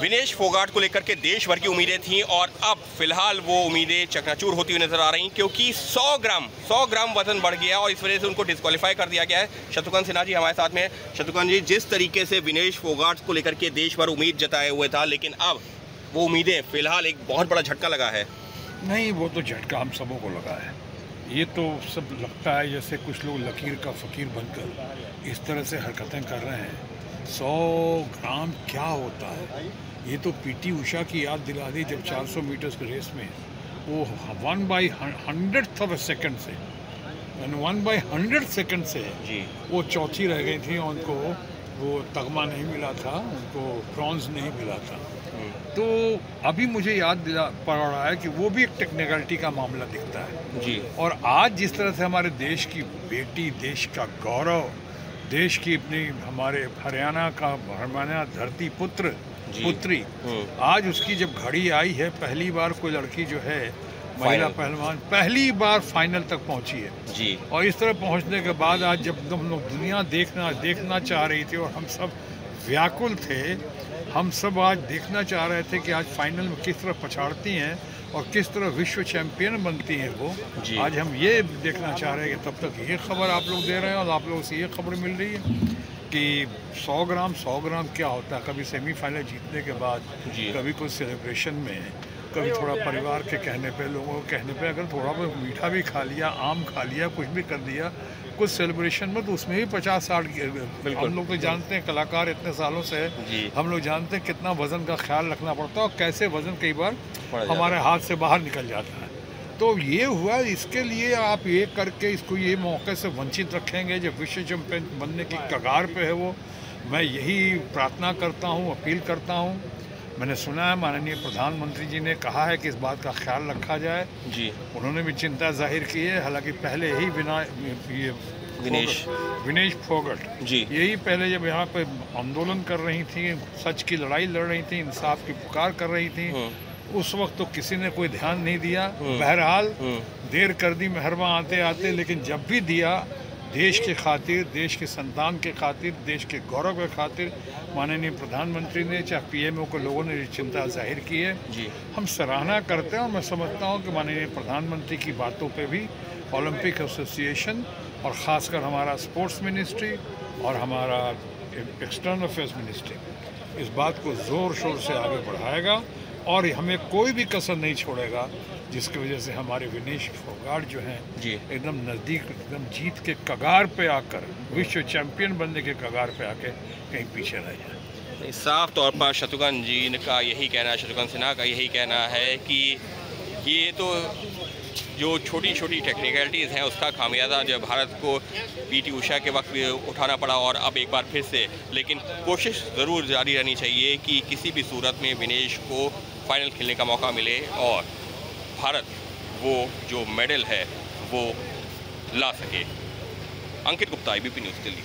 विनेश फोगाट को लेकर के देश भर की उम्मीदें थीं और अब फ़िलहाल वो उम्मीदें चकनाचूर होती हुई नज़र आ रही क्योंकि 100 ग्राम 100 ग्राम वज़न बढ़ गया और इस वजह से उनको डिस्कालीफाई कर दिया गया है। शत्रुघ्न सिन्हा जी हमारे साथ में शत्रुघ्न जी, जिस तरीके से विनेश फोगाट को लेकर के देश भर उम्मीद जताए हुए था, लेकिन अब वो उम्मीदें फ़िलहाल एक बहुत बड़ा झटका लगा है। नहीं, वो तो झटका हम सबों को लगा है। ये तो सब लगता है जैसे कुछ लोग लकीर का फ़कीर बनकर इस तरह से हरकतें कर रहे हैं। सौ ग्राम क्या होता है? ये तो पीटी उषा की याद दिला दी जब 400 मीटर्स की रेस में। वो one by hundred of a second से। वन बाई हंड्रेड सेकेंड से जी। वो चौथी रह गई थी उनको वो तगमा नहीं मिला था उनको ब्रॉन्ज नहीं मिला था। तो अभी मुझे याद दिला पड़ रहा है कि वो भी एक टेक्निकलिटी का मामला दिखता है। जी। और आज जिस तरह से हमारे देश की बेटी देश का गौरव देश की अपनी हमारे हरियाणा का हरियाणा धरती पुत्र पुत्री हम्म। आज उसकी जब घड़ी आई है पहली बार कोई लड़की जो है महिला पहलवान पहली बार फाइनल तक पहुँची है। जी। और इस तरह पहुँचने के बाद आज जब हम लोग दुनिया देखना देखना चाह रही थी और हम सब व्याकुल थे हम सब आज देखना चाह रहे थे कि आज फाइनल में किस तरह पछाड़ती हैं। और किस तरह विश्व चैंपियन बनती है वो आज हम ये देखना चाह रहे हैं कि तब तक ये खबर आप लोग दे रहे हैं और आप लोगों से ये खबर मिल रही है कि 100 ग्राम 100 ग्राम क्या होता है? कभी सेमीफाइनल जीतने के बाद कभी कुछ सेलिब्रेशन में कभी थोड़ा परिवार के कहने पे लोगों के कहने पे अगर थोड़ा बहुत मीठा भी खा लिया आम खा लिया कुछ भी कर दिया कुछ सेलिब्रेशन में तो उसमें भी पचास साठ हम लोग तो जानते हैं कलाकार इतने सालों से हम लोग जानते हैं कितना वज़न का ख्याल रखना पड़ता है और कैसे वज़न कई बार हमारे हाथ से बाहर निकल जाता है। तो ये हुआ इसके लिए आप ये करके इसको ये मौके से वंचित रखेंगे जब विश्व चैंपियन बनने की कगार पे है वो। मैं यही प्रार्थना करता हूँ अपील करता हूँ मैंने सुना है माननीय प्रधानमंत्री जी ने कहा है कि इस बात का ख्याल रखा जाए जी उन्होंने भी चिंता ज़ाहिर की है हालाँकि पहले ही बिना ये विनेश। फोगट- विनेश फोगट जी। यही पहले जब यहाँ पे आंदोलन कर रही थी सच की लड़ाई लड़ रही थी इंसाफ की पुकार कर रही थी हम्म। उस वक्त तो किसी ने कोई ध्यान नहीं दिया हम्म। बहरहाल हम्म। देर कर दी मेहरबा आते आते लेकिन जब भी दिया देश के खातिर देश के संतान के खातिर देश के गौरव के खातिर माननीय प्रधानमंत्री ने चाहे पीएमओ को लोगों ने चिंता ज़ाहिर की है। जी। हम सराहना करते हैं और मैं समझता हूँ कि माननीय प्रधानमंत्री की बातों पे भी ओलंपिक एसोसिएशन और ख़ासकर हमारा स्पोर्ट्स मिनिस्ट्री और हमारा एक्सटर्नल अफेयर्स मिनिस्ट्री इस बात को ज़ोर शोर से आगे बढ़ाएगा और हमें कोई भी कसर नहीं छोड़ेगा। जिसकी वजह से हमारे विनेश फोगाट जो हैं। एकदम नज़दीक एकदम जीत के कगार पे आकर विश्व चैंपियन बनने के कगार पे आके कहीं पीछे रह जाए साफ़ तौर पर शत्रुघ्न जी का यही कहना है शत्रुघ्न सिन्हा का यही कहना है कि ये तो जो छोटी छोटी टेक्निकलिटीज़ हैं उसका खामियाजा जो भारत को पीटी उषा के वक्त उठाना पड़ा और अब एक बार फिर से लेकिन कोशिश ज़रूर जारी रहनी चाहिए कि किसी भी सूरत में विनेश को फाइनल खेलने का मौका मिले और भारत वो जो मेडल है, वो ला सके। Ankit Gupta I B P news Delhi.